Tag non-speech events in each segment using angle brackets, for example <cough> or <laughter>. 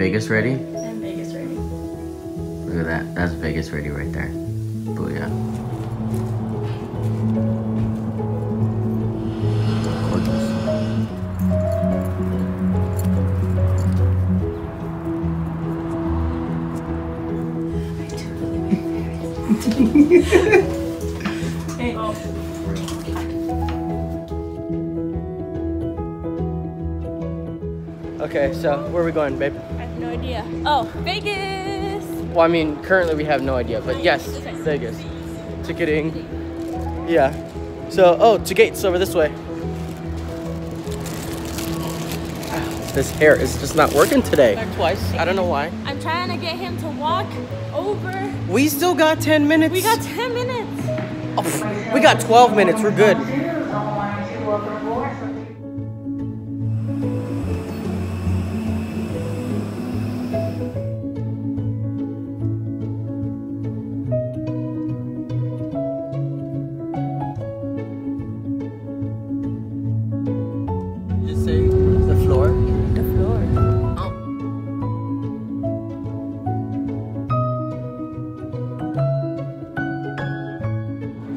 Vegas ready? And Vegas ready. Look at that. That's Vegas ready right there. Booyah. Gorgeous. <laughs> Hey. Oh. Okay, so where are we going, babe? No idea. Oh, Vegas! Well, I mean, currently we have no idea, but oh, yes, Vegas. Ticketing. Yeah. So, oh, to gates over this way. <sighs> This hair is just not working today. Back twice. I don't know why. I'm trying to get him to walk over. We still got 10 minutes. We got 10 minutes. Oh, we got 12 minutes. We're good.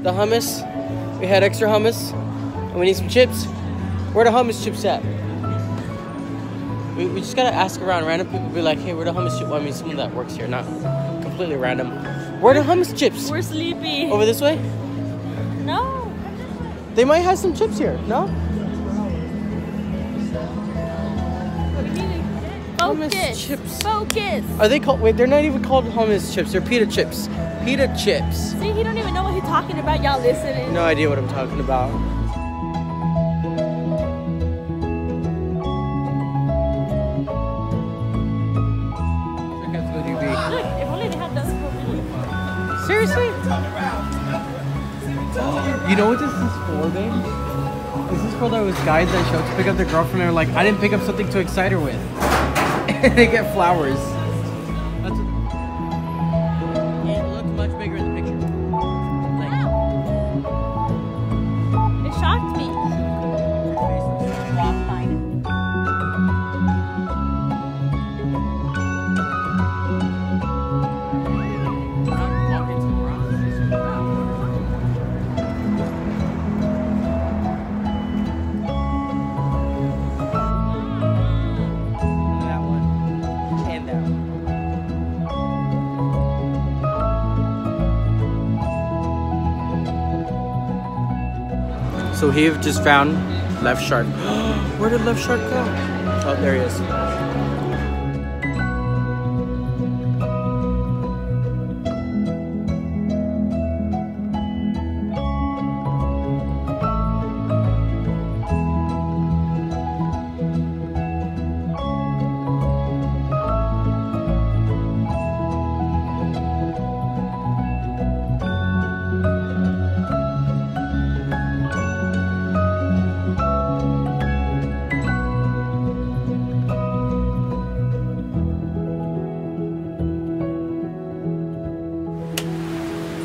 The hummus. We had extra hummus. And we need some chips. Where the hummus chips at? We, we just gotta ask around. Random people be like, hey, where the hummus chips? Well, I mean, someone that works here, not completely random. Where the hummus chips? We're sleepy. Over this way? No. They might have some chips here, no? Hummus Focus. chips. Focus. Are they called? Wait, they're not even called hummus chips. They're pita chips. Pita chips. See, he don't even know what he's talking about. Y'all listening. No idea what I'm talking about. Look, if only they had those for me. Seriously? You know what this is for, babe? This is for those guys that show up to pick up their girlfriend and are like, I didn't pick up something to excite her with. <laughs> they get flowers. That's It much bigger in the picture. So he just found Left Shark. <gasps> Where did Left Shark go? Oh, there he is.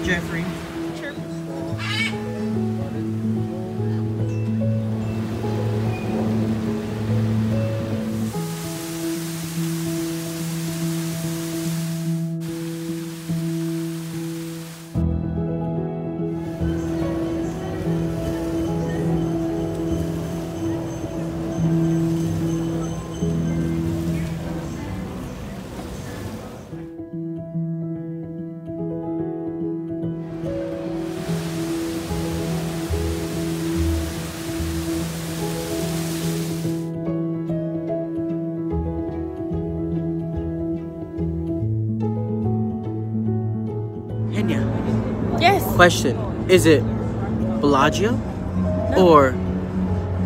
Jeffrey. Henya. Yes. Question: Is it Bellagio or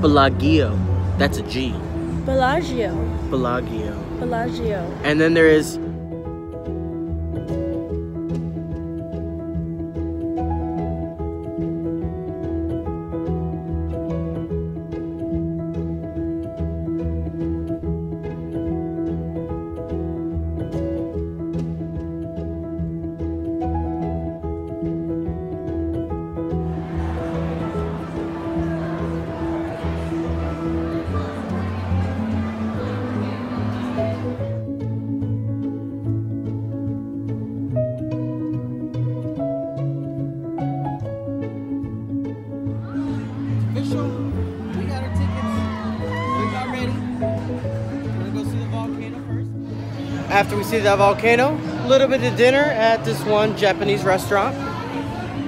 Bellagio? That's a G. Bellagio. Bellagio. Bellagio. And then there is after we see that volcano, a little bit of dinner at this one Japanese restaurant.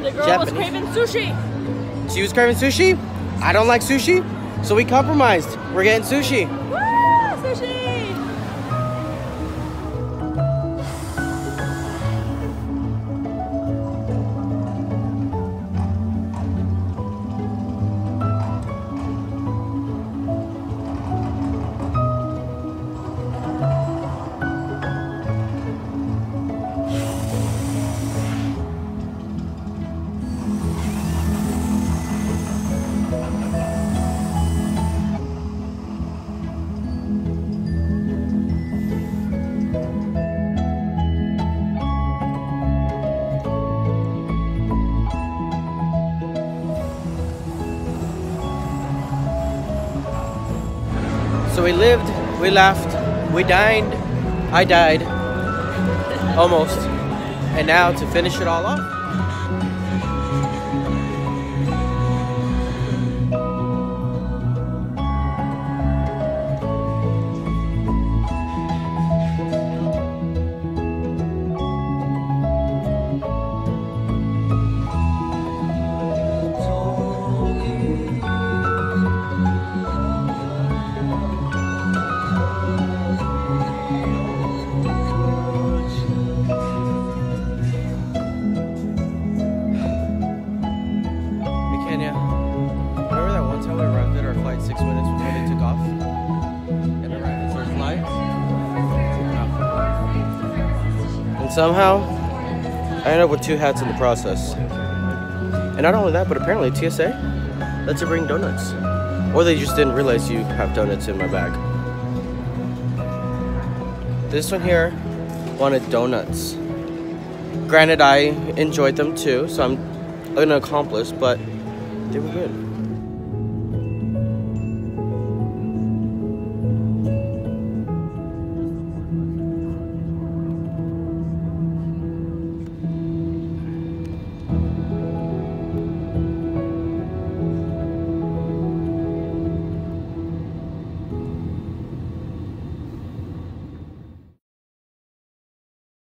The girl was craving sushi. She was craving sushi. I don't like sushi, so we compromised. We're getting sushi. Woo! So we lived, we laughed, we dined, I died, almost. And now to finish it all off, somehow, I ended up with two hats in the process. And not only that, but apparently TSA lets you bring donuts. Or they just didn't realize you have donuts in my bag. This one here wanted donuts. Granted, I enjoyed them too, so I'm an accomplice, but they were good.